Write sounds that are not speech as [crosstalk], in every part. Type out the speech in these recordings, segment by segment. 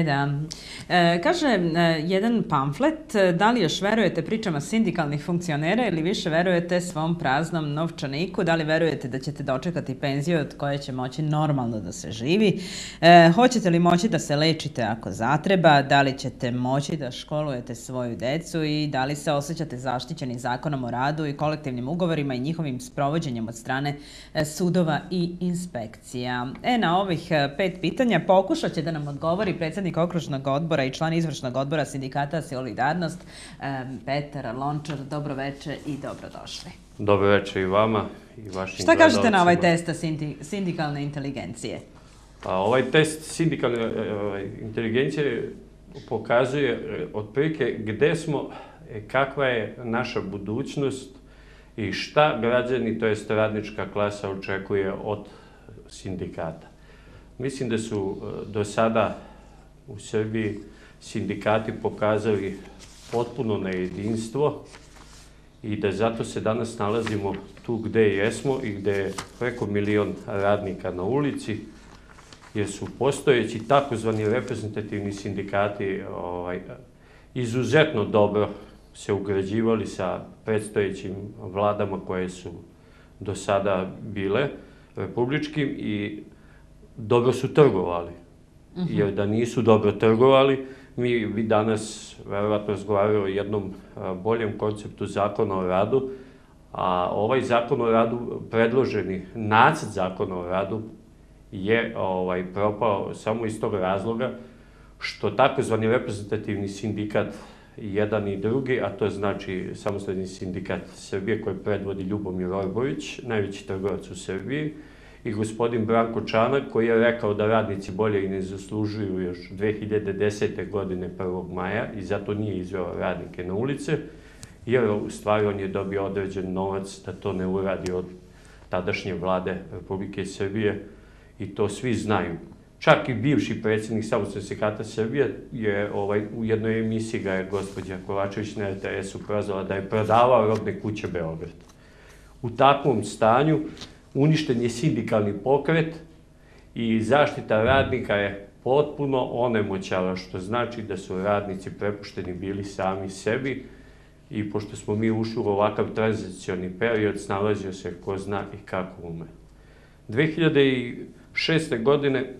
E da. E, kaže e, jedan pamflet, e, da li još verujete pričama sindikalnih funkcionera ili više verujete svom praznom novčaniku, da li verujete da ćete dočekati penziju od koje će moći normalno da se živi, hoćete li moći da se lečite ako zatreba, da li ćete moći da školujete svoju decu? I da li se osjećate zaštićeni zakonom o radu i kolektivnim ugovorima i njihovim sprovođenjem od strane sudova i inspekcija. E, na ovih pet pitanja pokušat će da nam odgovori predsednik okružnog odbora i član izvršnog odbora sindikata Solidarnost, Petar Lončar. Dobro veče i dobrodošli. Dobro veče i vama i vašim Šta kažete na ovaj test sindikalne inteligencije? Pa, ovaj test sindikalne e, ovaj, inteligencije pokazuje e, otprilike gde smo, e, kakva je naša budućnost i šta građani, to jest radnička klasa, očekuje od sindikata. Mislim da su do sada u Srbiji sindikati pokazali potpuno nejedinstvo i da zato se danas nalazimo tu gde jesmo i gde je preko milion radnika na ulici, jer su postojeći takozvani reprezentativni sindikati ovaj, izuzetno dobro se ugrađivali sa predstojećim vladama koje su do sada bile republičkim i dobro su trgovali. Mhm. Jer da nisu dobro trgovali, mi bi danas verovatno razgovarali o jednom boljem konceptu zakona o radu, a ovaj zakon o radu, predloženi nacrt zakona o radu, je ovaj, propao samo iz tog razloga što takozvani reprezentativni sindikat jedan i drugi, a to znači samostalni sindikat Srbije koji predvodi Ljubomir Orbović, najveći trgovac u Srbiji, i gospodin Branko Čanak koji je rekao da radnici bolje i ne zaslužuju još 2010. godine 1. maja i zato nije izveo radnike na ulice, jer u stvari on je dobio određen novac da to ne uradi od tadašnje vlade Republike Srbije i to svi znaju. Čak i bivši predsjednik Samostalnog sekata Srbije je ovaj, u jednoj emisiji ga je gospođa Kovačević na RTS-u prozvala da je prodavao robne kuće Beograd. U takvom stanju uništen je sindikalni pokret i zaštita radnika je potpuno onemoćala, što znači da su radnici prepušteni bili sami sebi i pošto smo mi ušli u ovakav tranzicioni period, snalazio se ko zna i kako ume. 2006. godine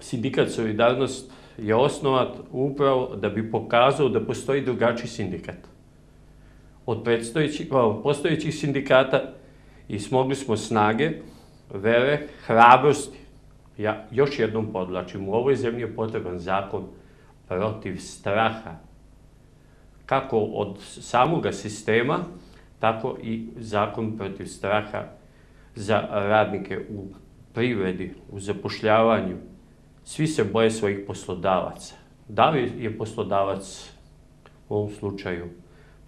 sindikat Solidarnost je osnovat upravo da bi pokazao da postoji drugačiji sindikat. Od postojećih sindikata i smogli smo snage, vere, hrabrosti. Ja još jednom podlačim, u ovoj zemlji je potreban zakon protiv straha. Kako od samoga sistema, tako i zakon protiv straha za radnike u privredi, u zapošljavanju. Svi se boje svojih poslodavaca. Da li je poslodavac u ovom slučaju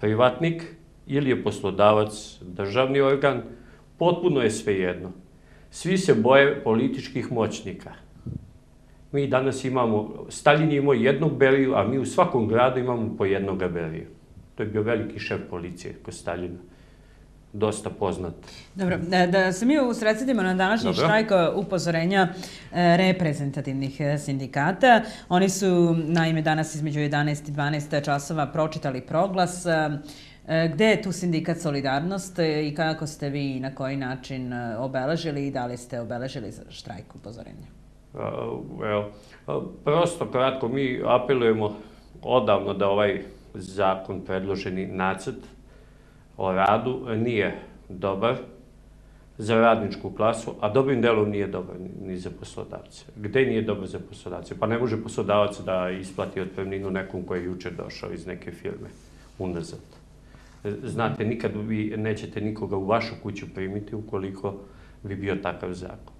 privatnik ili je poslodavac državni organ, Potpuno je svejedno. Svi se boje političkih moćnika. Mi danas imamo, Stalin je imao jednog Beriju, a mi u svakom gradu imamo po jednog Beriju. To je bio veliki šef policije kod Staljina dosta poznat. Dobro, da, da se mi usredsedimo na današnji Dobro. štrajk upozorenja e, reprezentativnih e, sindikata. Oni su, naime, danas između 11 i 12 časova pročitali proglas E, gde je tu sindikat Solidarnost e, i kako ste vi na koji način e, obeležili i da li ste obeležili štrajk upozorenja? Evo, prosto kratko, mi apelujemo odavno da ovaj zakon, predloženi nacrt o radu, nije dobar za radničku klasu, a dobrim delom nije dobar ni za poslodavce. Gde nije dobar za poslodavce? Pa ne može poslodavac da isplati otpremninu nekom koji je juče došao iz neke firme unazad. Znate, nikad vi nećete nikoga u vašu kuću primiti ukoliko bi bio takav zakon.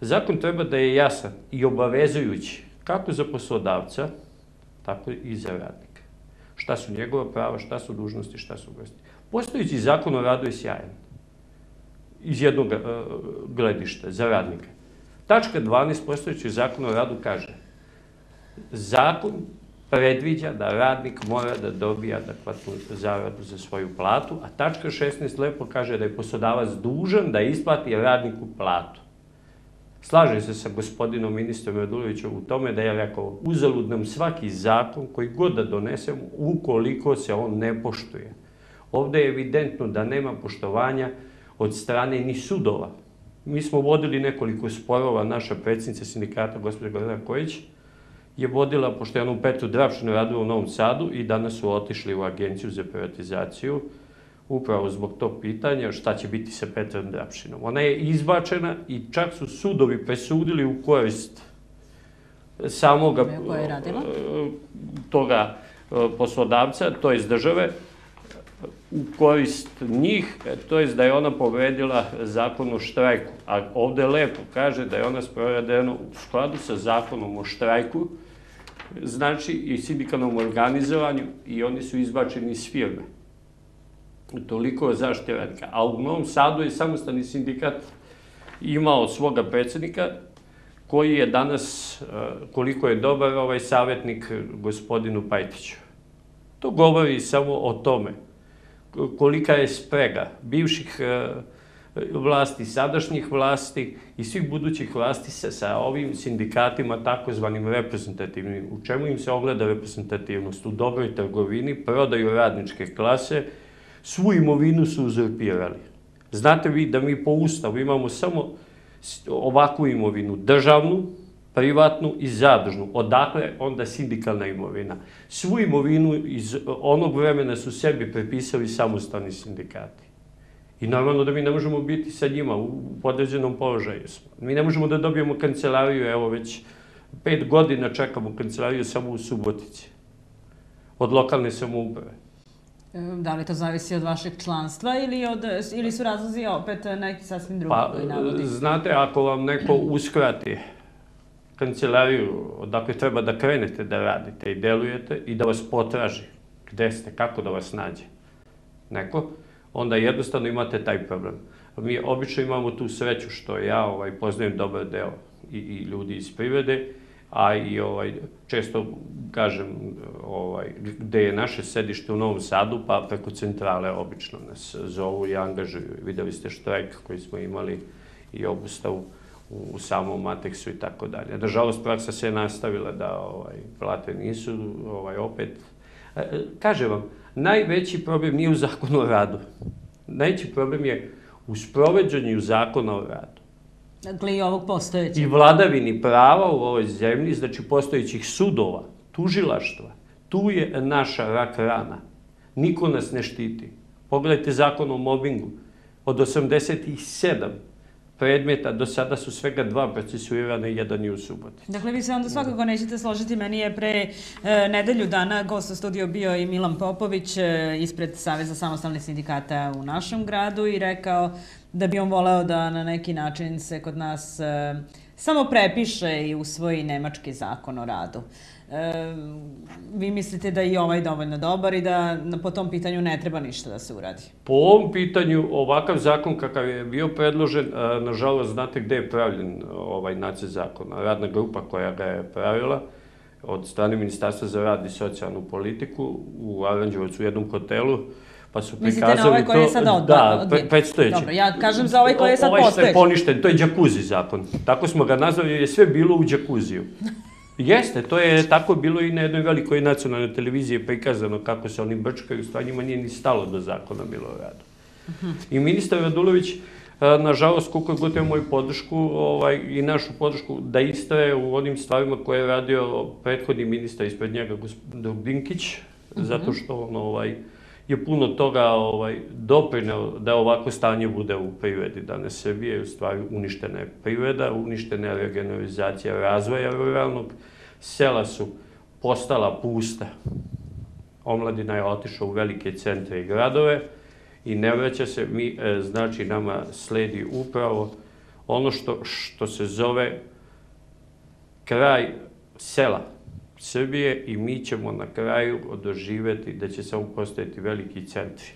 Zakon treba da je jasan i obavezujući kako za poslodavca, tako i za radnika. Šta su njegova prava, šta su dužnosti, šta su gosti. Postojići zakon o radu je sjajan. Iz jednog uh, gledišta, za radnika. Tačka 12 postojići zakon o radu kaže zakon predviđa da radnik mora da dobija adekvatnu zaradu za svoju platu, a tačka 16 lepo kaže da je poslodavac dužan da isplati radniku platu. Slažem se sa gospodinom ministrom Radulovićem u tome da je rekao uzalud nam svaki zakon koji god da donesemo ukoliko se on ne poštuje. Ovde je evidentno da nema poštovanja od strane ni sudova. Mi smo vodili nekoliko sporova, naša predsjednica sindikata, gospođa Gordana Kojić, je vodila, pošto je ona u Petru Drapšinu radila u Novom Sadu i danas su otišli u agenciju za privatizaciju, upravo zbog tog pitanja šta će biti sa Petrom Drapšinom. Ona je izbačena i čak su sudovi presudili u korist samoga toga e, poslodavca, to je države, u korist njih, e, to je da je ona povedila zakon o štrajku. A ovde lepo kaže da je ona sprovedena u skladu sa zakonom o štrajku, znači i sindikalnom organizovanju i oni su izbačeni iz firme. Toliko o zaštite radnika. A u Novom Sadu je samostani sindikat imao svoga predsednika, koji je danas, e, koliko je dobar ovaj savjetnik gospodinu Pajtiću. To govori samo o tome kolika je sprega bivših e, vlasti, sadašnjih vlasti i svih budućih vlasti sa, sa ovim sindikatima takozvanim reprezentativnim. U čemu im se ogleda reprezentativnost? U dobroj trgovini, prodaju radničke klase, svu imovinu su uzurpirali. Znate vi da mi po ustavu imamo samo ovakvu imovinu, državnu, privatnu i zadružnu. Odakle onda sindikalna imovina? Svu imovinu iz onog vremena su sebi prepisali samostalni sindikati. I normalno da mi ne možemo biti sa njima u podređenom položaju smo. Mi ne možemo da dobijemo kancelariju, evo već pet godina čekamo kancelariju samo u Subotici. Od lokalne samouprave. Da li to zavisi od vašeg članstva ili, od, ili su razlozi opet neki sasvim drugi pa, koji navodi? Znate, ako vam neko uskrati kancelariju odakle treba da krenete da radite i delujete i da vas potraži gde ste, kako da vas nađe neko, onda jednostavno imate taj problem. Mi obično imamo tu sreću što ja ovaj, poznajem dobar deo i, i ljudi iz privrede, a i ovaj, često kažem ovaj, gde je naše sedište u Novom Sadu, pa preko centrale obično nas zovu i angažuju. Videli ste štrajk koji smo imali i obustavu u samom Mateksu i tako dalje. Nažalost, praksa se je nastavila da ovaj, plate nisu ovaj, opet. E, kaže vam, najveći problem nije u zakonu o radu. Najveći problem je u sproveđanju zakona o radu. Dakle, i ovog postojećeg. I vladavini prava u ovoj zemlji, znači postojećih sudova, tužilaštva. Tu je naša rak rana. Niko nas ne štiti. Pogledajte zakon o mobingu. Od 87 predmeta, do sada su svega dva procesuirana i jedan je u suboti. Dakle, vi se onda svakako nećete složiti. Meni je pre e, nedelju dana gost u studiju bio i Milan Popović e, ispred Saveza samostalnih sindikata u našem gradu i rekao da bi on voleo da na neki način se kod nas e, samo prepiše i usvoji nemački zakon o radu. E, vi mislite da je i ovaj dovoljno dobar i da po tom pitanju ne treba ništa da se uradi? Po ovom pitanju, ovakav zakon kakav je bio predložen, e, nažalost, znate gde je pravljen ovaj nacet zakona? Radna grupa koja ga je pravila od strane Ministarstva za rad i socijalnu politiku u Aranđevacu u jednom hotelu, pa su prikazali. Mislite na ovaj koji je sad odbor? Da, pre, predstojeći. Dobro, ja kažem za ovaj koji je sad postojeći. Ovaj je poništen, to je džakuzi zakon. Tako smo ga nazvali, jer je sve bilo u džakuziju. Jeste, to je tako bilo i na jednoj velikoj nacionalnoj televiziji prikazano kako se oni brčkaju, stvar njima nije ni stalo do zakona bilo o radu. I ministar Radulović, nažalost, koliko god ima moju podršku ovaj, i našu podršku, da istraje u onim stvarima koje je radio prethodni ministar ispred njega, gospodin Dinkić, zato što on ovaj, je puno toga ovaj, doprineo da ovako stanje bude u privredi. Danas Srbije je u stvari uništena je privreda, uništena je regionalizacija razvoja ruralnog, sela su postala pusta. Omladina je otišla u velike centre i gradove i ne vraća se, mi, e, znači nama sledi upravo ono što, što se zove kraj sela, Srbije i mi ćemo na kraju doživeti da će samo postojati veliki centri.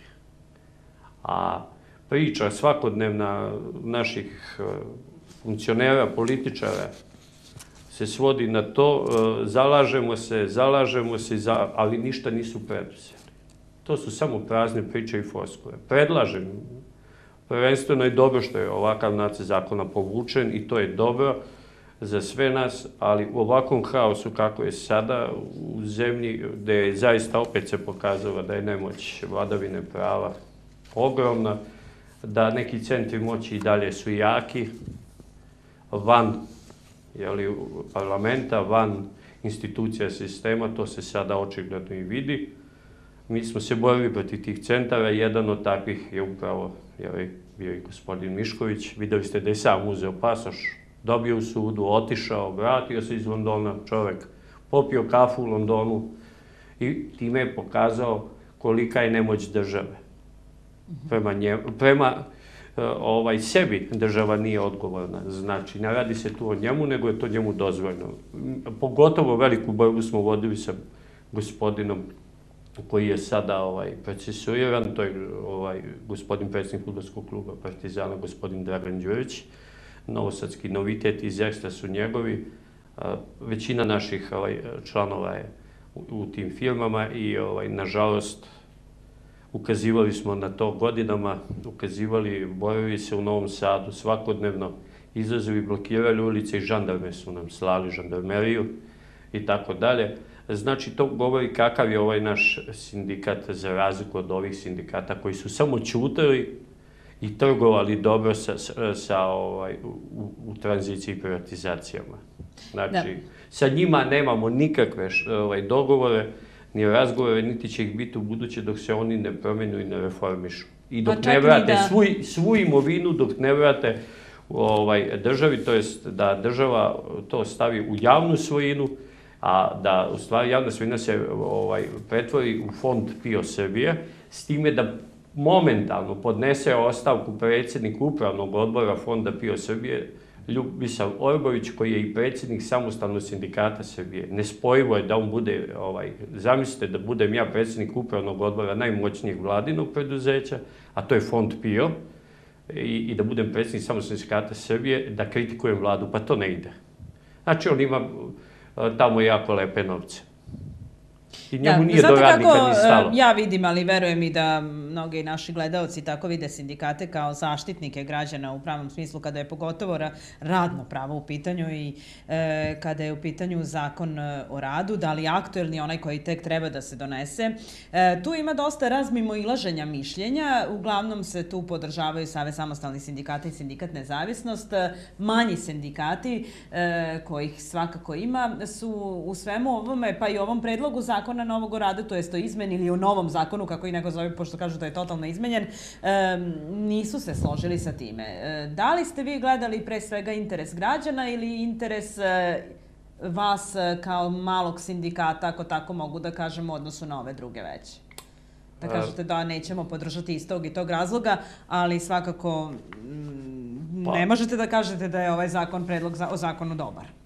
A priča svakodnevna naših e, funkcionera, političara se svodi na to, e, zalažemo se, zalažemo se, ali ništa nisu preduzeli. To su samo prazne priče i foskule. Predlažem Prvenstveno je dobro što je ovakav nacrt zakona povučen i to je dobro za sve nas, ali u ovakvom haosu kako je sada u zemlji, gde je zaista opet se pokazalo da je nemoć vladavine prava ogromna, da neki centri moći i dalje su jaki, van jeli, parlamenta, van institucija sistema, to se sada očigledno i vidi. Mi smo se borili protiv tih centara, jedan od takvih je upravo jeli, bio i gospodin Mišković. Videli ste da je sam uzeo pasoš, dobio u sudu, otišao, vratio se iz Londona, čovek popio kafu u Londonu i time je pokazao kolika je nemoć države. Prema, nje, prema ovaj, sebi država nije odgovorna. Znači, ne radi se tu o njemu, nego je to njemu dozvoljno. Pogotovo veliku borbu smo vodili sa gospodinom koji je sada ovaj, procesuiran, to je ovaj, gospodin predsjednik futbolskog kluba Partizana, gospodin Dragan Đurić. Novosadski novitet iz Ekstra su njegovi. Većina naših ovaj, članova je u, u tim firmama i ovaj, nažalost ukazivali smo na to godinama, ukazivali, borili se u Novom Sadu svakodnevno, izlazovi, blokirali ulice i žandarme su nam slali žandarmeriju i tako dalje. Znači, to govori kakav je ovaj naš sindikat za razliku od ovih sindikata koji su samo čutali i trgovali dobro sa, sa, ovaj, u, u tranziciji i privatizacijama. Znači, da. sa njima nemamo nikakve ovaj, dogovore, ni razgovore, niti će ih biti u buduće dok se oni ne promenu i ne reformišu. I dok pa ne vrate da... svu, svu imovinu, dok ne vrate ovaj, državi, to jest da država to stavi u javnu svojinu, a da u stvari javna svojina se ovaj, pretvori u fond PIO Srbije, s time da momentalno podnese ostavku predsjednik upravnog odbora Fonda PIO Srbije, Ljubisav Orbović, koji je i predsjednik samostalnog sindikata Srbije. Nespojivo je da on bude, ovaj, zamislite da budem ja predsjednik upravnog odbora najmoćnijeg vladinog preduzeća, a to je Fond PIO, i, i da budem predsjednik samostalnog sindikata Srbije, da kritikujem vladu, pa to ne ide. Znači, on ima tamo jako lepe novce. I njemu da, nije do radnika kako, ni stalo. Ja vidim, ali verujem i da mnogi naši gledalci tako vide sindikate kao zaštitnike građana u pravom smislu kada je pogotovo radno pravo u pitanju i e, kada je u pitanju zakon e, o radu, da li aktuelni onaj koji tek treba da se donese. E, tu ima dosta razmimo ilaženja mišljenja, uglavnom se tu podržavaju Save samostalnih sindikata i sindikat nezavisnost. Manji sindikati, kojih svakako ima, su u svemu ovome, pa i ovom predlogu zakona novog o radu, to jest o izmeni ili o novom zakonu, kako i neko zove, pošto kažu da je totalno izmenjen, nisu se složili sa time. E, da li ste vi gledali pre svega interes građana ili interes e, vas e, kao malog sindikata, ako tako mogu da kažem, u odnosu na ove druge veće? Da kažete da nećemo podržati iz tog i tog razloga, ali svakako pa. ne možete da kažete da je ovaj zakon, predlog za, o zakonu dobar.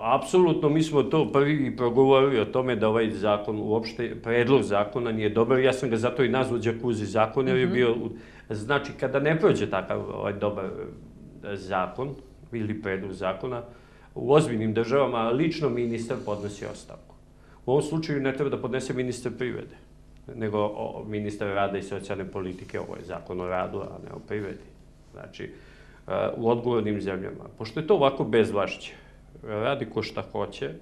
Apsolutno, mi smo to prvi progovorili o tome da ovaj zakon, uopšte predlog zakona nije dobar. Ja sam ga zato i nazvao Đakuzi zakon, jer je mhm. bio... Znači, kada ne prođe takav ovaj dobar e, zakon ili predlog zakona, u ozbiljnim državama lično ministar podnosi ostavku. U ovom slučaju ne treba da podnese ministar privede, nego ministar rada i socijalne politike, ovo je zakon o radu, a ne o privedi. Znači, e, u odgovornim zemljama. Pošto je to ovako bezvlašće, radi ko šta hoće.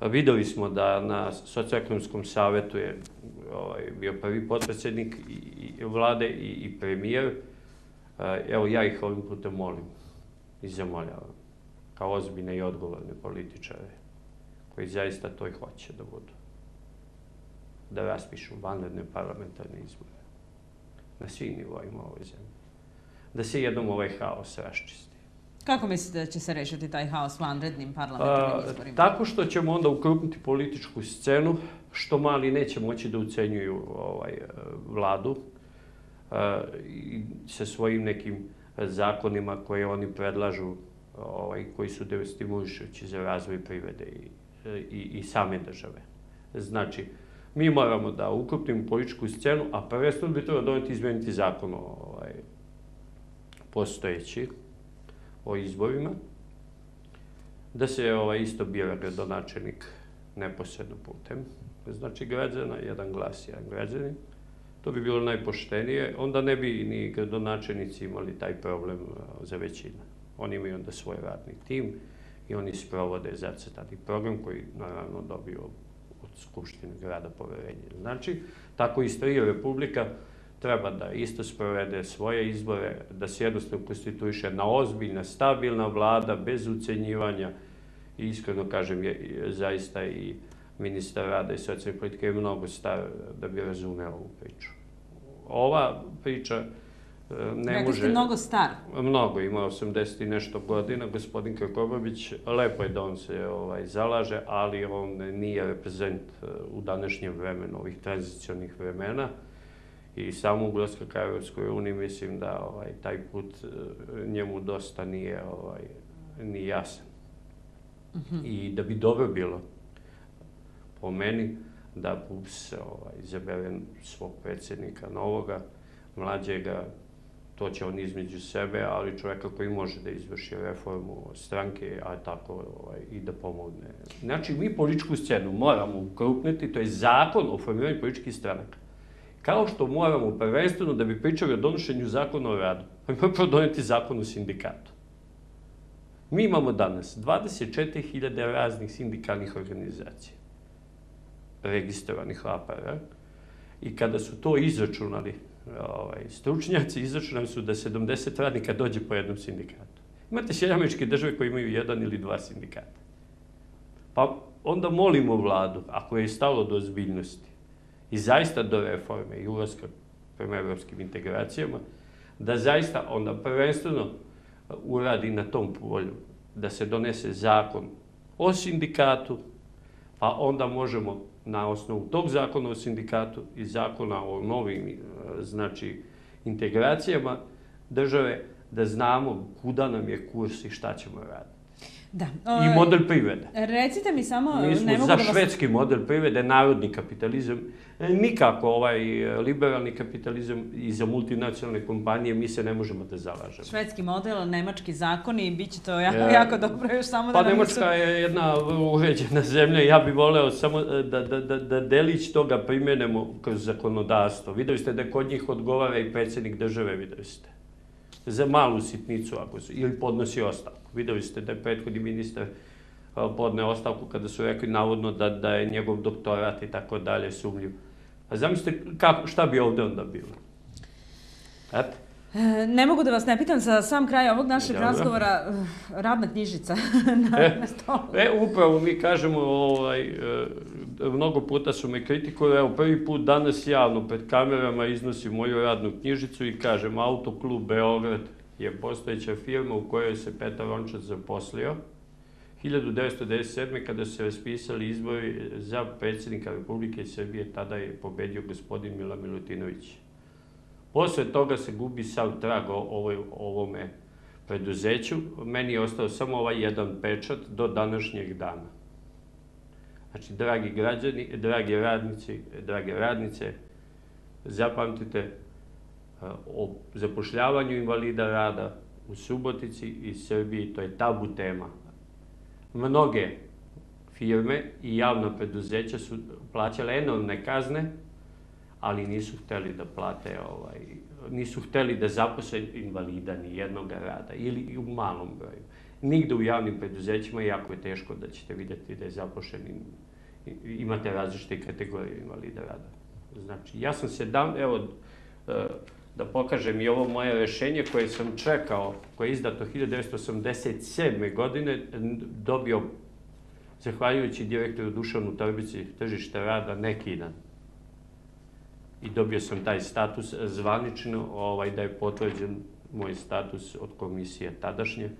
Videli smo da na socioekonomskom savetu je ovaj, bio prvi potpredsednik i, i vlade i, i premijer. Evo, ja ih ovim putem molim i zamoljavam, kao ozbiljne i odgovorne političare, koji zaista to i hoće da budu. Da raspišu vanredne parlamentarne izbore na svim nivoima ove zemlje. Da se jednom ovaj haos raščisti. Kako mislite da će se rešiti taj haos vanrednim parlamentarnim izborima? Tako što ćemo onda ukrupniti političku scenu, što mali neće moći da ucenjuju ovaj, vladu i sa svojim nekim zakonima koje oni predlažu, ovaj, koji su destimulišući za razvoj privede i, i, i same države. Znači, mi moramo da ukrupnimo političku scenu, a prvenstveno bi trebalo doneti izmeniti zakon ovaj, postojeći, o izborima, da se ovaj, isto bira gradonačelnik neposredno putem. Znači, građana, jedan glas, jedan građanin. To bi bilo najpoštenije. Onda ne bi ni gradonačenici imali taj problem za većinu. Oni imaju onda svoj radni tim i oni sprovode zacrtani program koji naravno dobio od Skupštine grada poverenje. Znači, tako isto i Republika treba da isto sprovede svoje izbore, da se jednostavno konstituiše na ozbiljna, stabilna vlada, bez ucenjivanja. I iskreno kažem, je, zaista i ministar rada i socijalne politike je mnogo star da bi razumeo ovu priču. Ova priča ne Rekli može... ste mnogo star. Mnogo, ima 80 i nešto godina. Gospodin Krkobović, lepo je da on se ovaj, zalaže, ali on nije reprezent e, u današnjem vremenu, ovih tranzicionih vremena. I samo ulazka ka Evropskoj uniji, mislim da ovaj, taj put e, njemu dosta nije ovaj, ni jasan. Mhm. -huh. I da bi dobro bilo, po meni, da PUPS ovaj, izabere svog predsjednika novoga, mlađega, to će on između sebe, ali čoveka koji može da izvrši reformu stranke, a tako ovaj, i da pomogne. Znači, mi političku scenu moramo ukrupniti, to je zakon o formiranju političkih stranaka. Kao što moramo prvenstveno da bi pričali o donošenju zakona o radu, pa moramo doneti zakon o sindikatu. Mi imamo danas 24.000 raznih sindikalnih organizacija, registrovanih APR, i kada su to izračunali ovaj, stručnjaci izračunali su da 70 radnika dođe po jednom sindikatu. Imate sjedamečke države koje imaju jedan ili dva sindikata. Pa onda molimo vladu, ako je stalo do ozbiljnosti i zaista do reforme i ulazka prema evropskim integracijama, da zaista onda prvenstveno uradi na tom polju, da se donese zakon o sindikatu, pa onda možemo na osnovu tog zakona o sindikatu i zakona o novim e, znači, integracijama države, da znamo kuda nam je kurs i šta ćemo raditi. Da. O, I model privrede. Recite mi samo... Mi smo ne mogu za da vas... švedski model privrede, narodni kapitalizam, e, nikako ovaj e, liberalni kapitalizam i za multinacionalne kompanije mi se ne možemo da zalažemo. Švedski model, nemački zakoni, bit će to jako, e, jako dobro još samo pa da... Pa Nemačka su... je jedna uređena zemlja, ja bih voleo samo e, da, da, da, da delić toga primenemo kroz zakonodavstvo. Videli ste da kod njih odgovara i predsjednik države, videli ste za malu sitnicu ako su, ili podnosi ostavku. Videli ste da je prethodni ministar podne ostavku kada su rekli navodno da, da je njegov doktorat i tako dalje sumljiv. A zamislite kako, šta bi ovde onda bilo? Eto. Ne mogu da vas ne pitam za sam kraj ovog našeg Dobro. razgovora, eh, radna knjižica [laughs] na, e, na stolu. E, upravo mi kažemo, ovaj, e, mnogo puta su me kritikovali, evo prvi put danas javno pred kamerama iznosim moju radnu knjižicu i kažem Autoklub Beograd je postojeća firma u kojoj se Petar Ončac zaposlio. 1997. kada su se raspisali izbori za predsjednika Republike Srbije, tada je pobedio gospodin Mila Milutinović. Posle toga se gubi sav trag o ovome preduzeću. Meni je ostao samo ovaj jedan pečat do današnjeg dana. Znači, dragi građani, dragi radnici, drage radnice, zapamtite o zapošljavanju invalida rada u Subotici i Srbiji, to je tabu tema. Mnoge firme i javna preduzeća su plaćale enormne kazne ali nisu hteli da plate, ovaj, nisu hteli da zaposle invalida ni jednog rada ili u malom broju. Nigde u javnim preduzećima jako je teško da ćete videti da je zapošljen, imate različite kategorije invalida rada. Znači, ja sam se dan, evo, e, da pokažem i ovo moje rešenje koje sam čekao, koje je izdato 1987. godine, dobio, zahvaljujući direktoru Dušanu Torbici tržište rada, neki dan i dobio sam taj status zvanično, ovaj, da je potvrđen moj status od komisije tadašnje, e,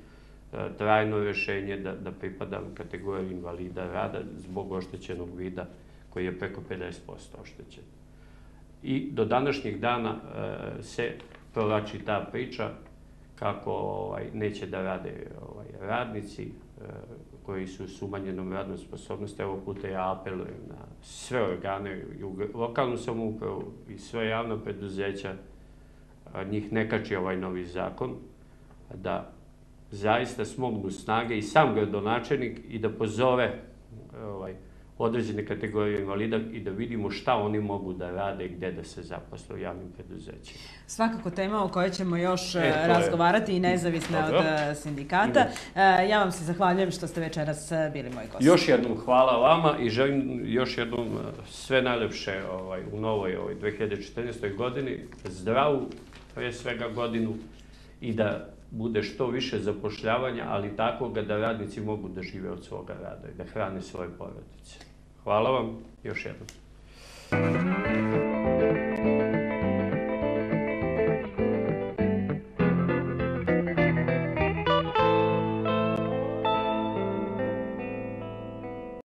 trajno rešenje da, da pripadam kategoriji invalida rada zbog oštećenog vida koji je preko 50% oštećen. I do današnjeg dana e, se provlači ta priča kako ovaj, neće da rade ovaj, radnici e, koji su s umanjenom radnom sposobnosti. Evo puta ja apelujem na sve organe, i lokalnu samoupravu i sve javno preduzeća, njih ne kači ovaj novi zakon, da zaista smognu snage i sam gradonačelnik i da pozove ovaj, određene kategorije invalida i da vidimo šta oni mogu da rade i gde da se zaposle u javnim preduzećima. Svakako tema o kojoj ćemo još e, razgovarati i nezavisne Dobro. od e, sindikata. E, ja vam se zahvaljujem što ste večeras bili moj gost. Još jednom hvala vama i želim još jednom sve najlepše ovaj, u novoj ovaj, 2014. godini, zdravu pre svega godinu i da bude što više zapošljavanja, ali tako da radnici mogu da žive od svoga rada i da hrane svoje porodice. Hvala vam još jednom.